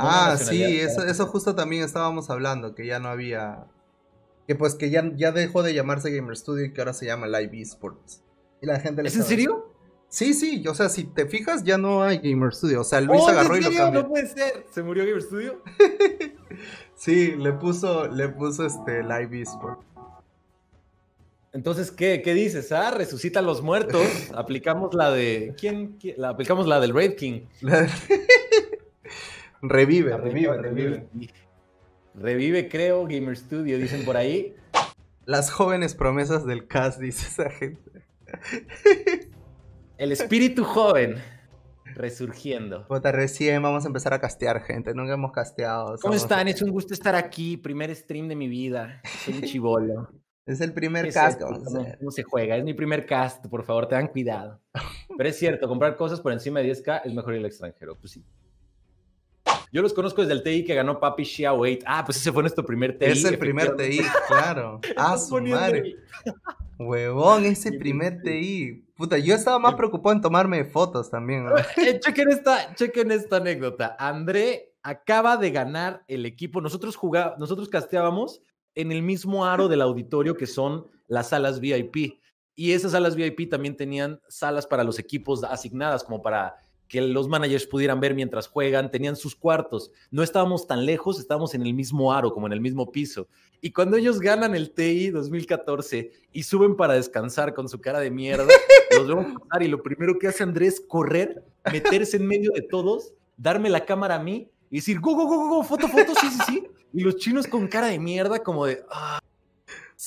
Ah, sí, eso, eso justo también estábamos hablando, que ya no había... Que pues que ya, ya dejó de llamarse Gamer Studio y que ahora se llama Live Esports. Y la gente ¿Es en serio? Sí, sí, o sea, si te fijas, ya no hay Gamer Studio. O sea, Luis oh, agarró y lo cambió. No puede ser. ¿Se murió Gamer Studio? sí, le puso, le puso este Live Esports. Entonces, ¿qué, ¿qué dices? Ah, resucita a los muertos. aplicamos la de. ¿Quién? La, aplicamos la del Raid King. revive, revive, revive. Revive, creo, Gamer Studio, dicen por ahí. Las jóvenes promesas del cast, dice esa gente. El espíritu joven resurgiendo. Puta, recién vamos a empezar a castear, gente. Nunca hemos casteado. ¿Cómo están? Es un gusto estar aquí. Primer stream de mi vida. Soy un chivolo. Es el primer cast. ¿Cómo, se juega? Es mi primer cast, por favor, tengan cuidado. Pero es cierto, comprar cosas por encima de 10k es mejor ir al extranjero. Pues sí. Yo los conozco desde el TI que ganó Papi Shia Wait. Ah, pues ese fue nuestro primer TI. Es el primer TI, claro. ah, su madre. Huevón, ese primer TI. Puta, yo estaba más preocupado en tomarme fotos también. Eh, chequen, esta, chequen esta anécdota. André acaba de ganar el equipo. Nosotros jugábamos, nosotros casteábamos en el mismo aro del auditorio que son las salas VIP. Y esas salas VIP también tenían salas para los equipos asignadas, como para que los managers pudieran ver mientras juegan, tenían sus cuartos. No estábamos tan lejos, estábamos en el mismo aro, como en el mismo piso. Y cuando ellos ganan el TI 2014 y suben para descansar con su cara de mierda, los vemos pasar y lo primero que hace Andrés es correr, meterse en medio de todos, darme la cámara a mí y decir, go, go, go, go, foto, foto, sí, sí, sí. Y los chinos con cara de mierda, como de. Ah".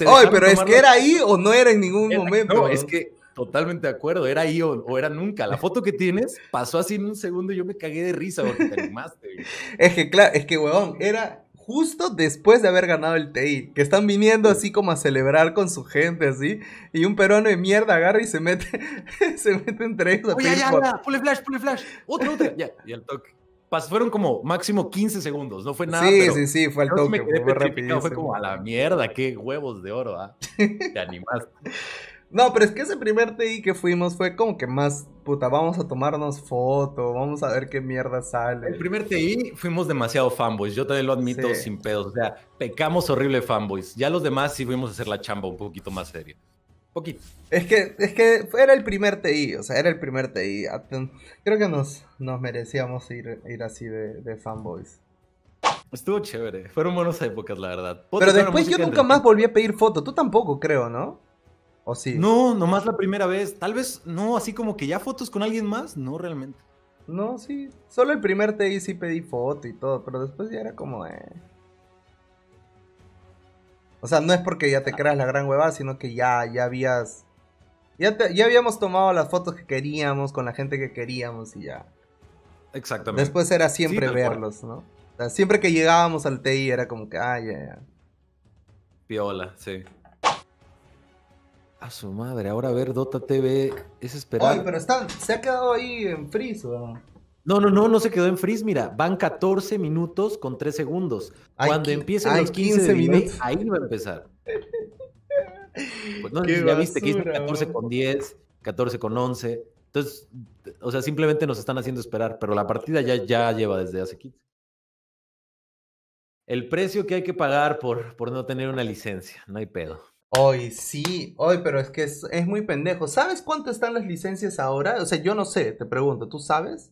Oye, pero es que era ahí o no era en ningún momento. No, es que totalmente de acuerdo, era ahí o, era nunca. La foto que tienes pasó así en un segundo y yo me cagué de risa porque te animaste. es que, claro, es que, weón, era justo después de haber ganado el TI, que están viniendo así como a celebrar con su gente, así, y un peruano de mierda agarra y se mete, se mete entre ellos. Oye, ya, ya, pule flash, pule flash, otro, otro, ya, y al toque fueron como máximo 15 segundos, no fue nada. Sí, sí, sí, fue el toque. fue, fue como a la mierda, qué huevos de oro, ¿ah? Te animaste. No, pero es que ese primer TI que fuimos fue como que más, puta, vamos a tomarnos foto, vamos a ver qué mierda sale. El primer TI fuimos demasiado fanboys, yo también lo admito sin pedos, o sea, pecamos horrible fanboys. Ya los demás sí fuimos a hacer la chamba un poquito más seria. Poquito. Es que, es que era el primer TI, o sea, era el primer TI. Creo que nos, nos merecíamos ir, ir así de, fanboys. Estuvo chévere, fueron buenas épocas, la verdad. Pero después yo nunca más volví a pedir foto, tú tampoco creo, ¿no? ¿O sí? No, nomás la primera vez. Tal vez no, así como que ya fotos con alguien más, no realmente. No, sí, solo el primer TI sí pedí foto y todo, pero después ya era como... Eh... O sea, no es porque ya te ah. creas la gran hueva, sino que ya, ya habías. Ya, ya habíamos tomado las fotos que queríamos con la gente que queríamos y ya. Exactamente. Después era siempre verlos, ¿no? O sea, siempre que llegábamos al TI era como que, ah, ya, ya. Piola, sí. A su madre, ahora a ver Dota TV es esperar. Ay, pero está, se ha quedado ahí en freeze, ¿no? No, no, no, no se quedó en freeze. Mira, van 14 minutos con 3 segundos. Cuando empiecen los 15, minutos, ahí va a empezar. Pues no, ya viste que hizo 14 con 10, 14 con 11. Entonces, o sea, simplemente nos están haciendo esperar, pero la partida ya, ya lleva desde hace 15. El precio que hay que pagar por, por no tener una licencia, no hay pedo. Hoy sí, hoy, pero es que es, es muy pendejo. ¿Sabes cuánto están las licencias ahora? O sea, yo no sé, te pregunto, ¿tú sabes?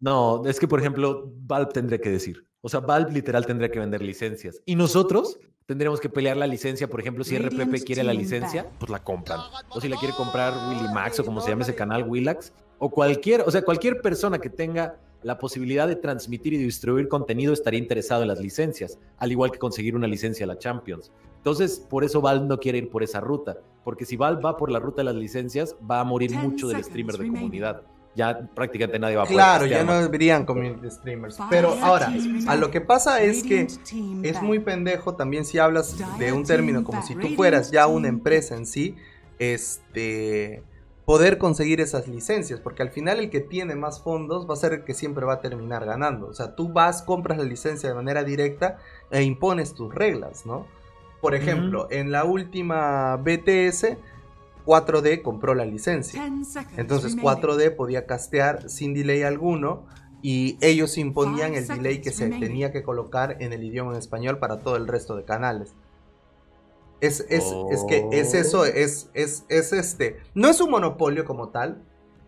No, es que, por ejemplo, Valve tendría que decir. O sea, Valve literal tendría que vender licencias. Y nosotros tendríamos que pelear la licencia. Por ejemplo, si RPP quiere la licencia, pues la compran. O si la quiere comprar Willy Max o como se llama ese canal, Willax. O cualquier, o sea, cualquier persona que tenga la posibilidad de transmitir y distribuir contenido estaría interesado en las licencias, al igual que conseguir una licencia a la Champions. Entonces, por eso Valve no quiere ir por esa ruta, porque si Valve va por la ruta de las licencias, va a morir mucho del streamer de comunidad ya prácticamente nadie va a poder. Claro, ya no verían community streamers. Pero ahora, a lo que pasa es que es muy pendejo también si hablas de un término como si tú fueras ya una empresa en sí, este poder conseguir esas licencias, porque al final el que tiene más fondos va a ser el que siempre va a terminar ganando. O sea, tú vas, compras la licencia de manera directa e impones tus reglas, ¿no? Por ejemplo, en la última BTS 4D compró la licencia. Entonces 4D podía castear sin delay alguno y ellos imponían el delay que se tenía que colocar en el idioma en español para todo el resto de canales. Es, es, es que es eso, oh. es, es, es este. No es un monopolio como tal,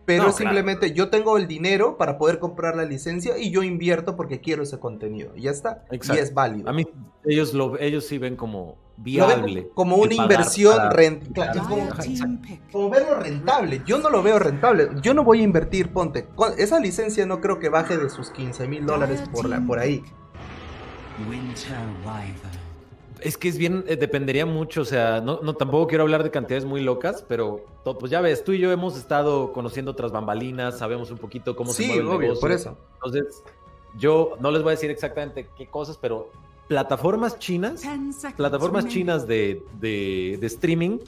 pero simplemente yo tengo el dinero para poder comprar la licencia y yo invierto porque quiero ese contenido. Y ya está. Y es válido. A mí ellos, lo, ellos sí ven como viable. como una inversión rentable. Como, verlo rentable. Yo no lo veo rentable. Yo no voy a invertir, ponte. Esa licencia no creo que baje de sus 15 mil dólares por, la, por ahí. Es que es bien, eh, dependería mucho, o sea, no, no, tampoco quiero hablar de cantidades muy locas, pero pues ya ves, tú y yo hemos estado conociendo otras bambalinas, sabemos un poquito cómo se mueve el obvio, por eso. Entonces, yo no les voy a decir exactamente qué cosas, pero plataformas chinas, plataformas chinas de, de, de streaming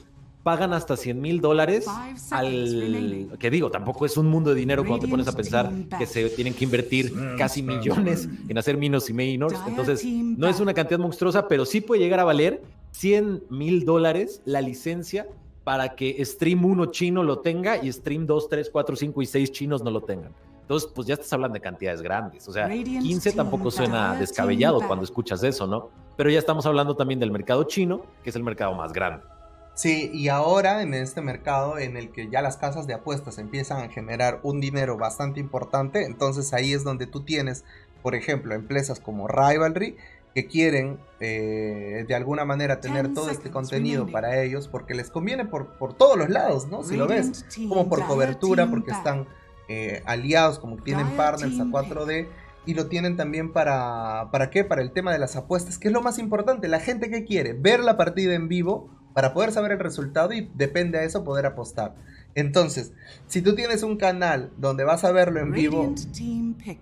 pagan hasta 100 mil dólares al... Que digo, tampoco es un mundo de dinero cuando te pones a pensar que se tienen que invertir casi millones en hacer minos y mainors. Entonces, no es una cantidad monstruosa, pero sí puede llegar a valer 100 mil dólares la licencia para que Stream 1 chino lo tenga y Stream 2, 3, 4, 5 y 6 chinos no lo tengan. Entonces, pues ya estás hablando de cantidades grandes. O sea, 15 tampoco suena descabellado cuando escuchas eso, ¿no? Pero ya estamos hablando también del mercado chino, que es el mercado más grande. Sí, y ahora en este mercado en el que ya las casas de apuestas empiezan a generar un dinero bastante importante, entonces ahí es donde tú tienes, por ejemplo, empresas como Rivalry que quieren eh, de alguna manera tener todo este contenido para ellos porque les conviene por, por todos los lados, ¿no? Si lo ves, como por cobertura, porque están eh, aliados, como tienen partners a 4D y lo tienen también para, ¿para qué? Para el tema de las apuestas, que es lo más importante, la gente que quiere ver la partida en vivo para poder saber el resultado y depende de eso poder apostar. Entonces, si tú tienes un canal donde vas a verlo en vivo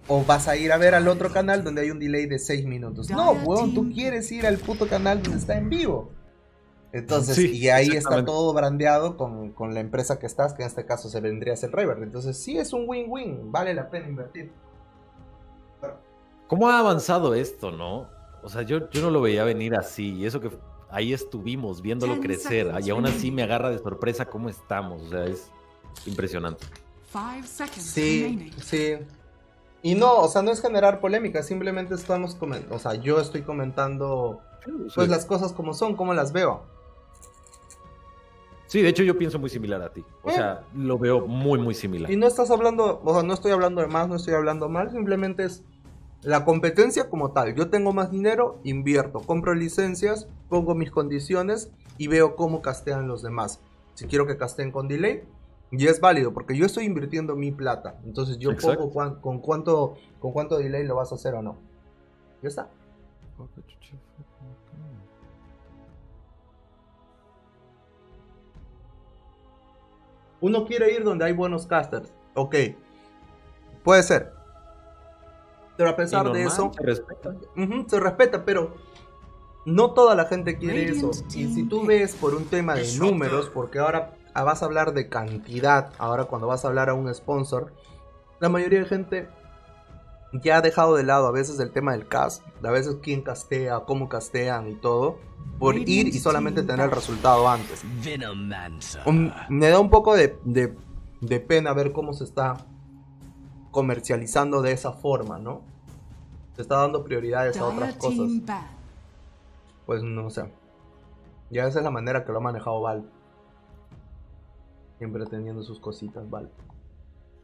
o vas a ir a ver al otro canal donde hay un delay de 6 minutos. No, weón, tú quieres ir al puto canal donde está en vivo. Entonces, y ahí está todo brandeado con, la empresa que estás, que en este caso se vendría a ser River. Entonces, sí es un win-win, vale la pena invertir. ¿Cómo ha avanzado esto, no? O sea, yo, yo no lo veía venir así. Y eso que ahí estuvimos viéndolo crecer. Y aún así me agarra de sorpresa cómo estamos. O sea, es impresionante. Sí, sí. Y no, o sea, no es generar polémica, simplemente estamos comentando, o sea, yo estoy comentando pues las cosas como son, como las veo. Sí, de hecho yo pienso muy similar a ti. O sea, lo veo muy, muy similar. Y no estás hablando, o sea, no estoy hablando de más, no estoy hablando mal, simplemente es la competencia como tal, yo tengo más dinero, invierto, compro licencias, pongo mis condiciones y veo cómo castean los demás. Si quiero que casteen con delay, y es válido porque yo estoy invirtiendo mi plata. Entonces yo pongo con cuánto con cuánto delay lo vas a hacer o no. Ya está. Uno quiere ir donde hay buenos casters. Ok. Puede ser. Pero a pesar de eso, se respeta. se respeta, pero no toda la gente quiere eso. Y si tú ves por un tema de números, porque ahora vas a hablar de cantidad, ahora cuando vas a hablar a un sponsor, la mayoría de gente ya ha dejado de lado a veces el tema del cast, a veces quién castea, cómo castean y todo, por ir y solamente tener el resultado antes. me da un poco de, de pena ver cómo se está comercializando de esa forma, ¿no? Se está dando prioridades a otras cosas. Pues no sé. Ya esa es la manera que lo ha manejado Val. Siempre teniendo sus cositas, Val.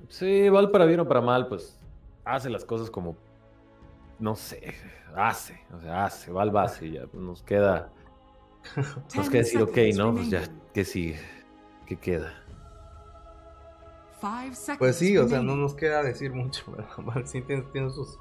Sí, Val para bien o para mal, pues hace las cosas como. No sé, hace, o sea, hace, Val va así, ya nos queda. Nos queda decir, ok, ¿no? Pues ya, ¿qué sigue? ¿Qué queda? Pues sí, o sea, no nos queda decir mucho, ¿verdad? Sí, tiene, sus,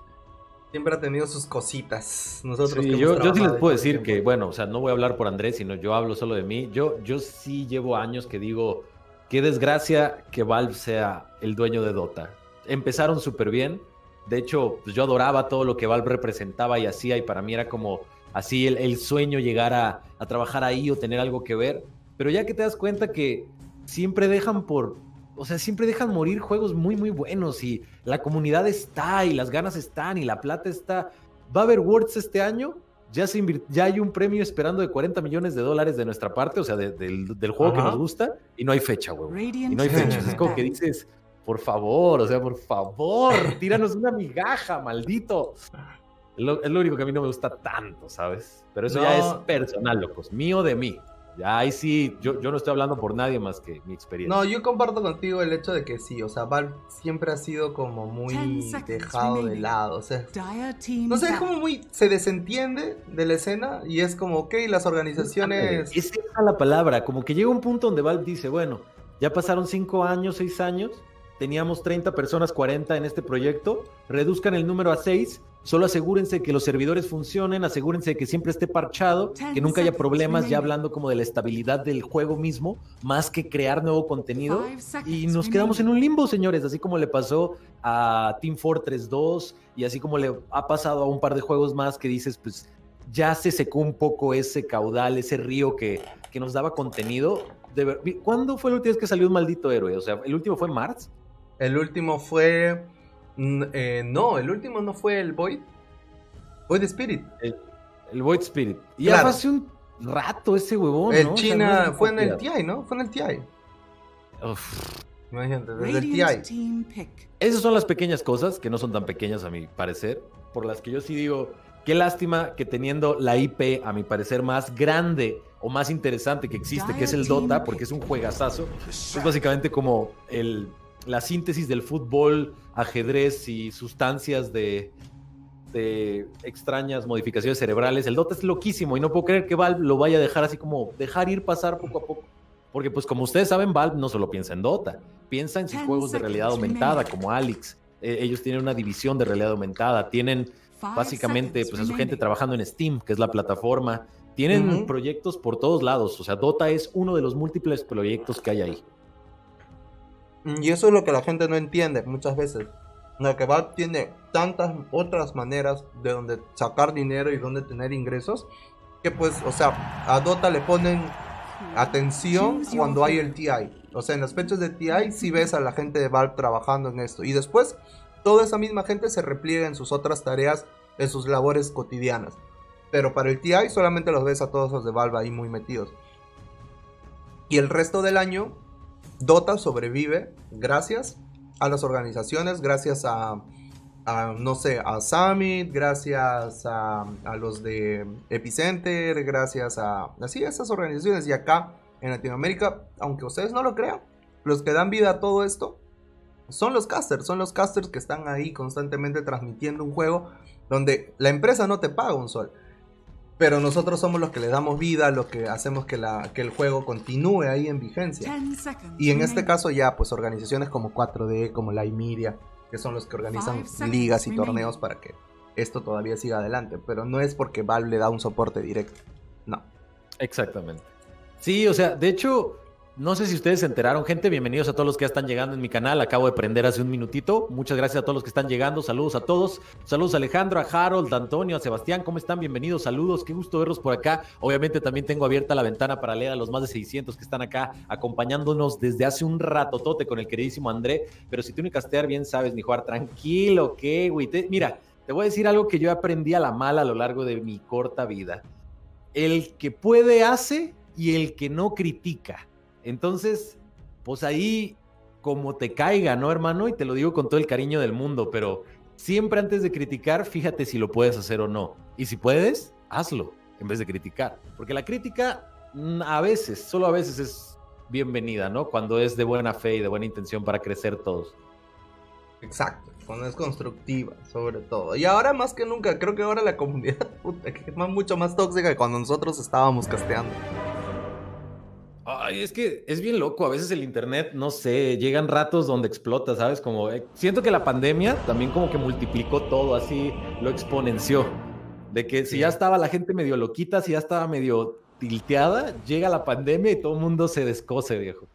siempre ha tenido sus cositas. Nosotros yo, yo, sí les puedo decir que, bueno, o sea, no voy a hablar por Andrés, sino yo hablo solo de mí. Yo, yo sí llevo años que digo, qué desgracia que Valve sea el dueño de Dota. Empezaron súper bien. De hecho, pues yo adoraba todo lo que Valve representaba y hacía, y para mí era como así el, sueño llegar a, a trabajar ahí o tener algo que ver. Pero ya que te das cuenta que siempre dejan por, o sea, siempre dejan morir juegos muy, muy buenos y la comunidad está y las ganas están y la plata está. ¿Va a haber Worlds este año? Ya, se ya hay un premio esperando de 40 millones de dólares de nuestra parte, o sea, del, juego que nos gusta, y no hay fecha, güey. Y no hay fecha. Es como que dices, Por favor, o sea, por favor, tíranos una migaja, maldito. Es lo, único que a mí no me gusta tanto, ¿sabes? Pero eso ya es personal, locos, mío de mí. Ya ahí sí, yo, yo no estoy hablando por nadie más que mi experiencia. No, yo comparto contigo el hecho de que sí, o sea, Valve siempre ha sido como muy dejado de lado, o sea, no sé, es como muy, se desentiende de la escena y es como, ok, las organizaciones... Esa es la palabra, como que llega un punto donde Valve dice, bueno, ya pasaron cinco años, seis años, teníamos 30 personas, 40 en este proyecto, reduzcan el número a 6, solo asegúrense que los servidores funcionen, asegúrense que siempre esté parchado, que nunca haya problemas, ya hablando como de la estabilidad del juego mismo, más que crear nuevo contenido. Y nos quedamos en un limbo, señores, así como le pasó a Team Fortress 2 y así como le ha pasado a un par de juegos más que dices, pues ya se secó un poco ese caudal, ese río que, que nos daba contenido. De ¿Cuándo fue la última vez que salió un maldito héroe? O sea, ¿el último fue en marzo? El último fue. Eh, no, el último no fue el Void. Void Spirit. El, Void Spirit. Y ya hace un rato ese huevón. El China fue en el TI, ¿no? Fue en el TI. Imagínate, desde el TI. Esas son las pequeñas cosas, que no son tan pequeñas a mi parecer, por las que yo sí digo, qué lástima que teniendo la IP, a mi parecer, más grande o más interesante que existe, que es el Dota, porque es un juegazazo, es básicamente como el la síntesis del fútbol, ajedrez y sustancias de, extrañas modificaciones cerebrales. El Dota es loquísimo y no puedo creer que Valve lo vaya a dejar así como dejar ir pasar poco a poco. Porque pues como ustedes saben, Valve no solo piensa en Dota, piensa en sus juegos de realidad aumentada como Alex. Eh, ellos tienen una división de realidad aumentada, tienen básicamente pues a su gente trabajando en Steam, que es la plataforma. Tienen proyectos por todos lados, o sea, Dota es uno de los múltiples proyectos que hay ahí. Y eso es lo que la gente no entiende muchas veces. La que Valve tiene tantas otras maneras de donde sacar dinero y donde tener ingresos que pues, o sea, a Dota le ponen atención cuando hay el TI. O sea, en las fechas de TI sí ves a la gente de Valve trabajando en esto. Y después toda esa misma gente se repliega en sus otras tareas, en sus labores cotidianas. Pero para el TI solamente los ves a todos los de Valve ahí muy metidos. Y el resto del año Dota sobrevive gracias a las organizaciones, gracias a, no sé, a Summit, gracias a, los de Epicenter, gracias a así esas organizaciones. Y acá en Latinoamérica, aunque ustedes no lo crean, los que dan vida a todo esto son los casters, son los casters que están ahí constantemente transmitiendo un juego donde la empresa no te paga un sol pero nosotros somos los que le damos vida, los que hacemos que, la, que el juego continúe ahí en vigencia. Y en este caso ya, pues organizaciones como 4D, como la Media, que son los que organizan ligas y torneos para que esto todavía siga adelante, pero no es porque Valve le da un soporte directo, no. Exactamente. Sí, o sea, de hecho, no sé si ustedes se enteraron, gente. Bienvenidos a todos los que ya están llegando en mi canal. Acabo de prender hace un minutito. Muchas gracias a todos los que están llegando. Saludos a todos. Saludos a Alejandro, a Harold, a Antonio, a Sebastián. ¿Cómo están? Bienvenidos. Saludos. Qué gusto verlos por acá. Obviamente también tengo abierta la ventana para leer a los más de 600 que están acá acompañándonos desde hace un ratotote con el queridísimo André. Pero si tú ni castear bien sabes ni jugar, tranquilo, ¿qué, güey? mira, te voy a decir algo que yo aprendí a la mala a lo largo de mi corta vida. El que puede hace y el que no critica. Entonces, pues ahí como te caiga, ¿no, hermano? Y te lo digo con todo el cariño del mundo, pero siempre antes de criticar, fíjate si lo puedes hacer o no. Y si puedes, hazlo en vez de criticar. Porque la crítica mm, a veces, solo a veces es bienvenida, ¿no? Cuando es de buena fe y de buena intención para crecer todos. Exacto, cuando es constructiva, sobre todo. Y ahora más que nunca, creo que ahora la comunidad puta, es mucho más tóxica que cuando nosotros estábamos casteando. Ay, es que es bien loco. A veces el internet, no sé, llegan ratos donde explota, ¿sabes? Como eh, siento que la pandemia también como que multiplicó todo, así lo exponenció. De que si ya estaba la gente medio loquita, si ya estaba medio tilteada, llega la pandemia y todo el mundo se descose, viejo.